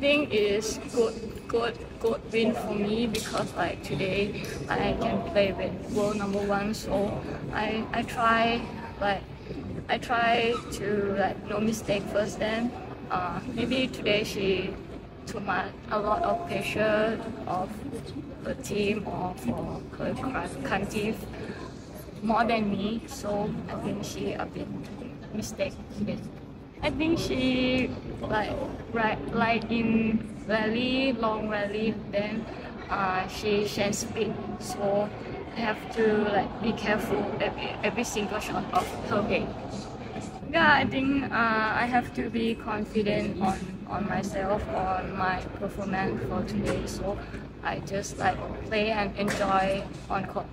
think it's good, good, good win for me because like today I can play with world number one. So I I try like I try to like no mistake first. Then uh, maybe today she too much a lot of pressure of the team or for her country more than me. So I think she a bit mistake. I think she like right like in rally long rally then uh, she can speed so I have to like be careful every, every single shot of her game. Yeah, I think uh, I have to be confident on, on myself, on my performance for today. So I just like play and enjoy on court.